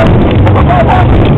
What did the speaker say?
t h a n